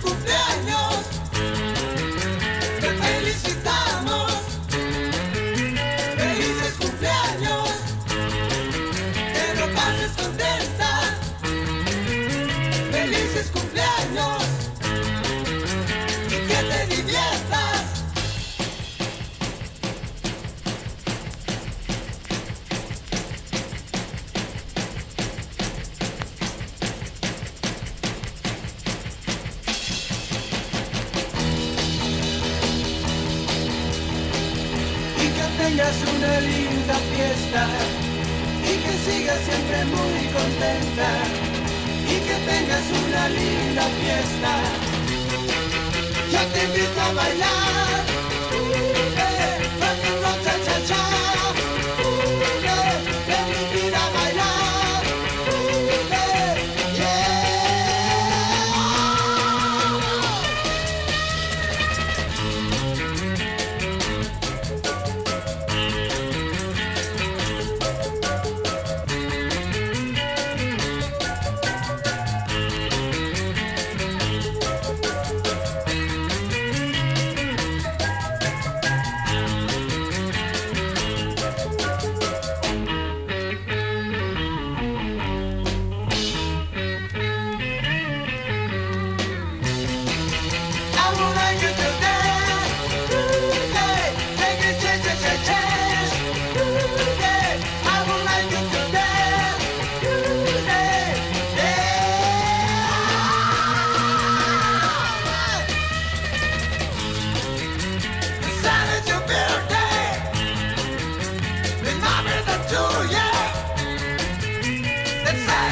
people. Tengas una linda fiesta y que sigas siempre muy contenta y que tengas una linda fiesta. Yo te invito a bailar. It's